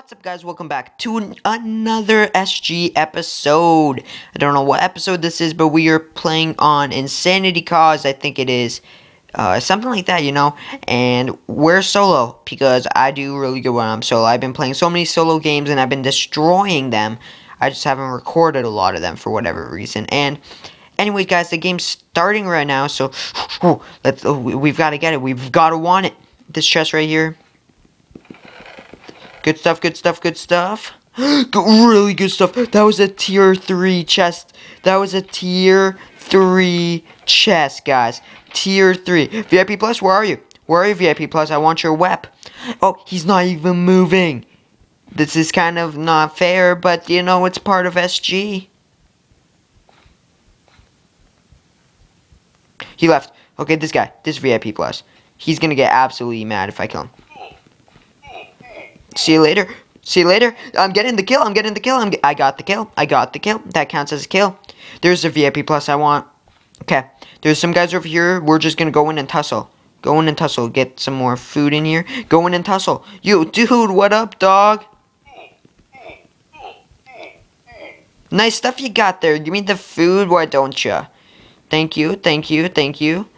What's up, guys? Welcome back to another SG episode. I don't know what episode this is, but we are playing on Insanity Cause, I think it is. Uh, something like that, you know? And we're solo, because I do really good when I'm solo. I've been playing so many solo games, and I've been destroying them. I just haven't recorded a lot of them for whatever reason. And, anyways, guys, the game's starting right now, so let's, oh, we've got to get it. We've got to want it. This chest right here Good stuff, good stuff, good stuff. really good stuff. That was a tier 3 chest. That was a tier 3 chest, guys. Tier 3. VIP Plus, where are you? Where are you, VIP Plus? I want your wep. Oh, he's not even moving. This is kind of not fair, but you know, it's part of SG. He left. Okay, this guy. This VIP Plus. He's gonna get absolutely mad if I kill him. See you later. See you later. I'm getting the kill. I'm getting the kill. I'm I got the kill. I got the kill. That counts as a kill. There's a VIP plus I want. Okay. There's some guys over here. We're just gonna go in and tussle. Go in and tussle. Get some more food in here. Go in and tussle. You, dude, what up, dog? Nice stuff you got there. Give me the food, why don't you? Thank you, thank you, thank you.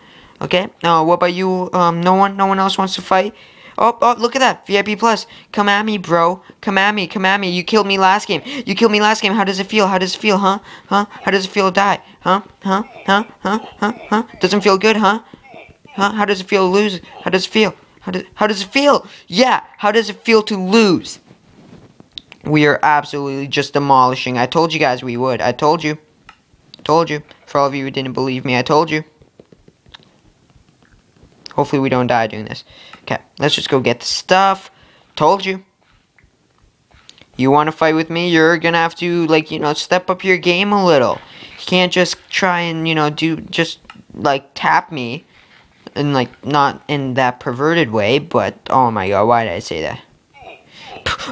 Okay, now uh, what about you? Um, no one, no one else wants to fight? Oh, oh, look at that. VIP Plus. Come at me, bro. Come at me. Come at me. You killed me last game. You killed me last game. How does it feel? How does it feel, huh? Huh? How does it feel to die? Huh? Huh? Huh? Huh? Huh? Huh? Doesn't feel good, huh? Huh? How does it feel to lose? How does it feel? How does, how does it feel? Yeah, how does it feel to lose? We are absolutely just demolishing. I told you guys we would. I told you. Told you. For all of you who didn't believe me, I told you. Hopefully we don't die doing this. Okay, let's just go get the stuff. Told you. You want to fight with me? You're going to have to, like, you know, step up your game a little. You can't just try and, you know, do, just, like, tap me. And, like, not in that perverted way, but, oh my god, why did I say that?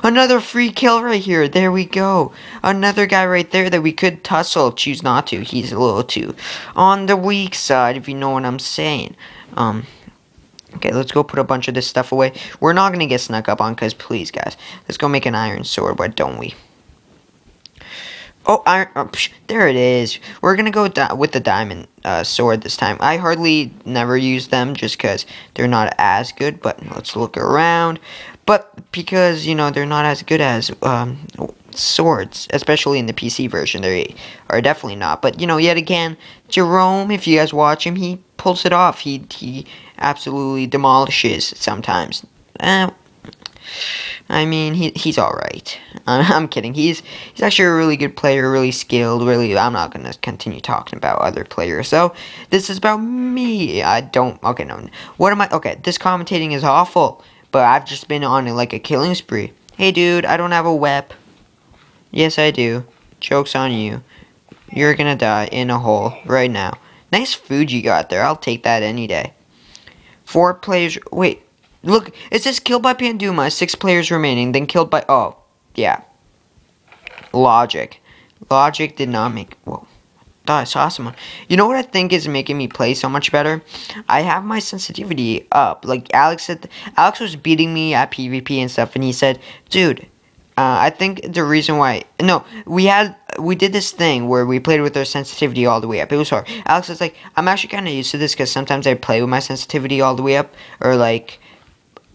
Another free kill right here. There we go. Another guy right there that we could tussle. Choose not to. He's a little too on the weak side, if you know what I'm saying. Um, Okay, let's go put a bunch of this stuff away. We're not going to get snuck up on, because please, guys. Let's go make an iron sword, why don't we? Oh, iron, oh, psh, there it is. We're going to go with the diamond uh, sword this time. I hardly never use them, just because they're not as good, but let's look around. But because, you know, they're not as good as um, swords, especially in the PC version, they are definitely not. But, you know, yet again, Jerome, if you guys watch him, he pulls it off. He, he absolutely demolishes sometimes. Uh, I mean, he he's all right. I'm kidding. He's he's actually a really good player, really skilled. Really, I'm not gonna continue talking about other players. So this is about me. I don't. Okay, no. What am I? Okay, this commentating is awful. But I've just been on like a killing spree. Hey, dude, I don't have a wep. Yes, I do. Joke's on you. You're gonna die in a hole right now. Nice food you got there. I'll take that any day. Four players. Wait. Look. It says killed by Panduma. Six players remaining. Then killed by. Oh. Yeah. Logic. Logic did not make. Whoa. I saw someone. You know what I think is making me play so much better? I have my sensitivity up. Like Alex said, Alex was beating me at PvP and stuff, and he said, "Dude, uh, I think the reason why no, we had we did this thing where we played with our sensitivity all the way up. It was hard. Alex was like, I'm actually kind of used to this because sometimes I play with my sensitivity all the way up, or like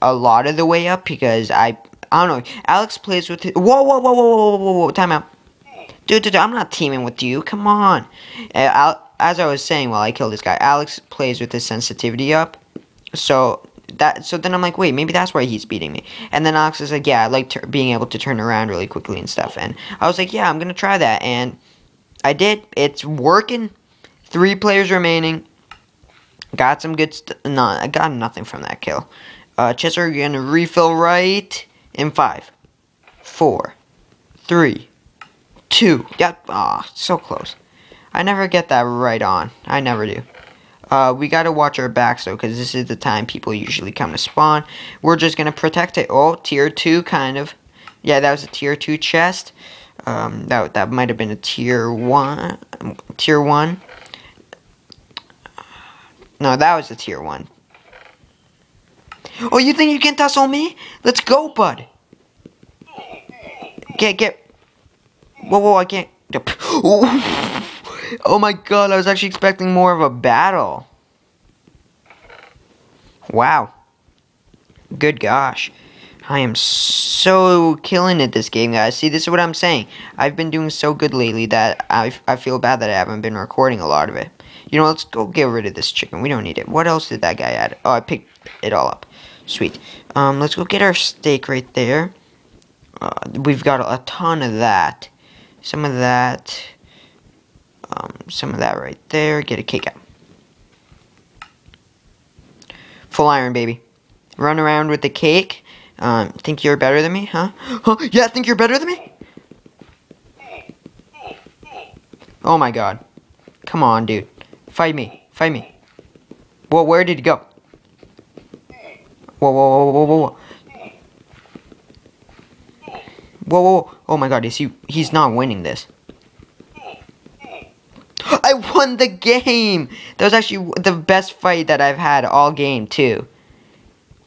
a lot of the way up because I I don't know. Alex plays with it. Whoa, whoa, whoa, whoa, whoa, whoa, whoa! Time out. Dude, dude, I'm not teaming with you. Come on. Uh, as I was saying while I killed this guy, Alex plays with his sensitivity up. So that so then I'm like, wait, maybe that's why he's beating me. And then Alex is like, yeah, I like being able to turn around really quickly and stuff. And I was like, yeah, I'm gonna try that, and I did. It's working. Three players remaining. Got some good stuff. No, I got nothing from that kill. Uh, Chester, gonna refill right in five, four, three, two. Yep. Ah, oh, so close. I never get that right on. I never do. Uh, we gotta watch our backs though, because this is the time people usually come to spawn. We're just gonna protect it. Oh, tier 2, kind of. Yeah, that was a tier 2 chest. Um, that, that might have been a tier 1. Tier 1. No, that was a tier 1. Oh, you think you can tussle me? Let's go, bud. Get, get. Whoa, whoa, I can't. Oh my god, I was actually expecting more of a battle. Wow. Good gosh. I am so killing it this game, guys. See, this is what I'm saying. I've been doing so good lately that I, I feel bad that I haven't been recording a lot of it. You know, let's go get rid of this chicken. We don't need it. What else did that guy add? Oh, I picked it all up. Sweet. Um, let's go get our steak right there. Uh, we've got a ton of that. Some of that. Some of that right there. Get a cake out. Full iron, baby. Run around with the cake. Um, think you're better than me, huh? huh? Yeah, think you're better than me? Oh my god. Come on, dude. Fight me. Fight me. Well, where did he go? Whoa, whoa, whoa, whoa, whoa, whoa. Whoa, whoa, oh my god, is he, he's not winning this. Won the game! That was actually the best fight that I've had all game, too.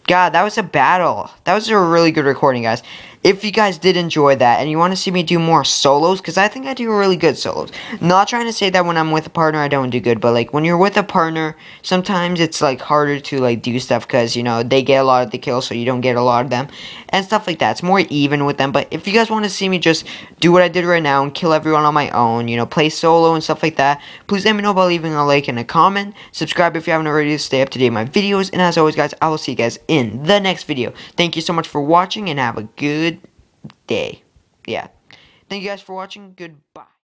God, that was a battle. That was a really good recording, guys. If you guys did enjoy that and you want to see me do more solos, because I think I do really good solos. Not trying to say that when I'm with a partner I don't do good, but like when you're with a partner, sometimes it's like harder to like do stuff because, you know, they get a lot of the kills so you don't get a lot of them and stuff like that. It's more even with them, but if you guys want to see me just do what I did right now and kill everyone on my own, you know, play solo and stuff like that, please let me know by leaving a like and a comment. Subscribe if you haven't already to stay up to date with my videos, and as always, guys, I will see you guys in the next video. Thank you so much for watching and have a good day. Yeah. Thank you guys for watching. Goodbye.